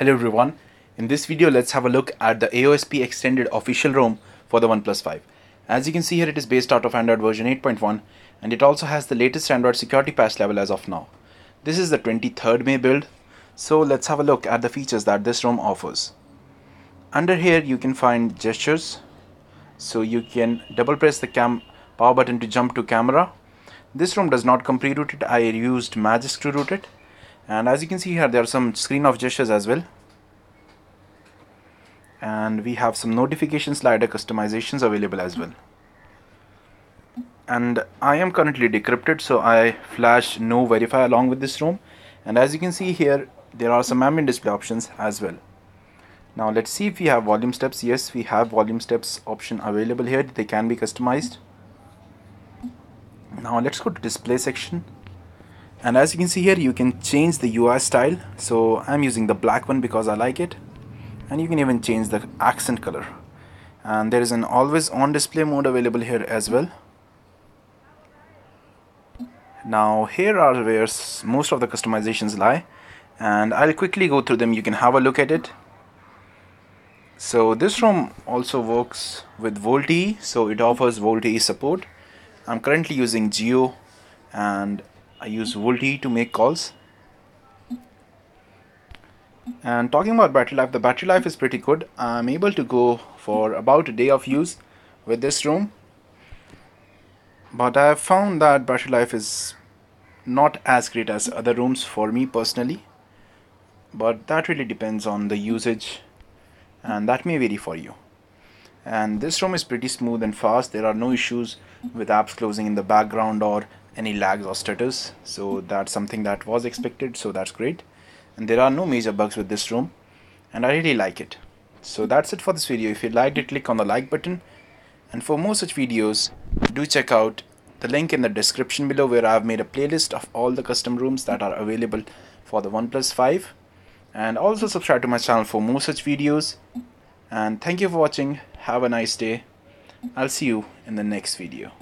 Hello everyone. In this video let's have a look at the AOSP extended official ROM for the OnePlus 5. As you can see here it is based out of Android version 8.1 and it also has the latest Android security patch level as of now. This is the 23rd May build so let's have a look at the features that this ROM offers. Under here you can find gestures so you can double press the cam power button to jump to camera. This ROM does not come pre-rooted I used Magisk to root it and as you can see here there are some screen of gestures as well. And we have some notification slider customizations available as well. And I am currently decrypted so I flash no verity along with this ROM. And as you can see here there are some ambient display options as well. Now let's see if we have volume steps. Yes we have volume steps option available here. They can be customized. Now let's go to display section and as you can see here you can change the UI style. So I'm using the black one because I like it. And you can even change the accent color. And there is an always on display mode available here as well. Now here are where most of the customizations lie. And I'll quickly go through them. You can have a look at it. So this ROM also works with VoLTE so it offers VoLTE support. I'm currently using Jio. And I use VoLTE to make calls. And talking about battery life, the battery life is pretty good. I'm able to go for about a day of use with this ROM. But I have found that battery life is not as great as other ROMs for me personally. But that really depends on the usage and that may vary for you. And this ROM is pretty smooth and fast. There are no issues with apps closing in the background or any lags or stutters. So that's something that was expected. So that's great. And there are no major bugs with this ROM and I really like it. So that's it for this video. If you liked it click on the like button. And for more such videos do check out the link in the description below where I've made a playlist of all the custom ROMs that are available for the OnePlus 5 and also subscribe to my channel for more such videos. And thank you for watching. Have a nice day. I'll see you in the next video